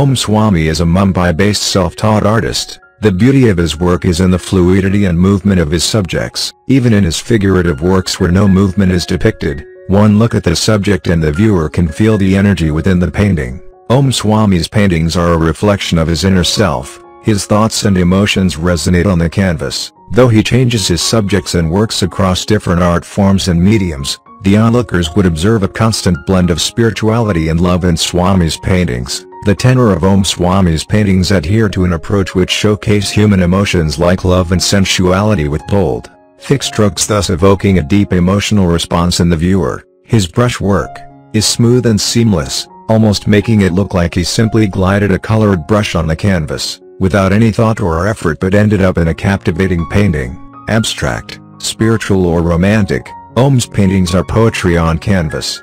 Om Swami is a Mumbai-based self-taught artist. The beauty of his work is in the fluidity and movement of his subjects. Even in his figurative works where no movement is depicted, one look at the subject and the viewer can feel the energy within the painting. Om Swami's paintings are a reflection of his inner self, his thoughts and emotions resonate on the canvas. Though he changes his subjects and works across different art forms and mediums, the onlookers would observe a constant blend of spirituality and love in Swami's paintings. The tenor of Om Swami's paintings adhere to an approach which showcase human emotions like love and sensuality with bold, thick strokes thus evoking a deep emotional response in the viewer. His brushwork is smooth and seamless, almost making it look like he simply glided a colored brush on the canvas, without any thought or effort but ended up in a captivating painting. Abstract, spiritual or romantic, Om's paintings are poetry on canvas.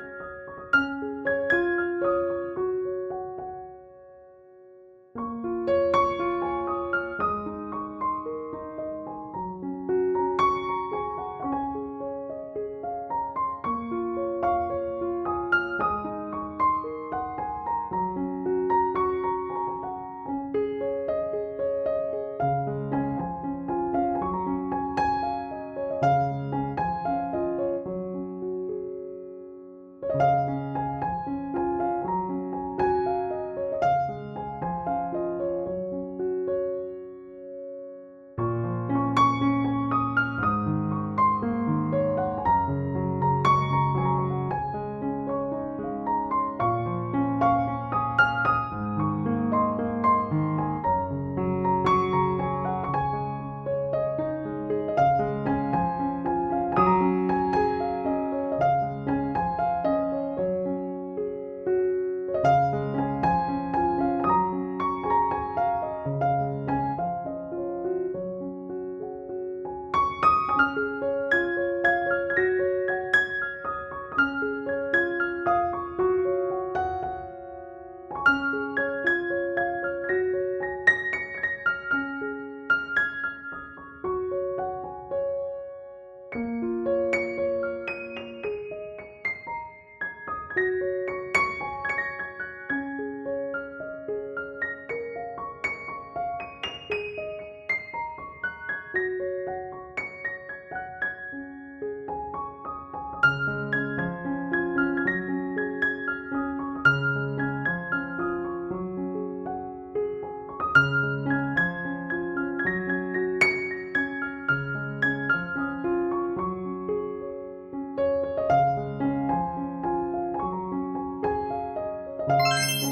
Música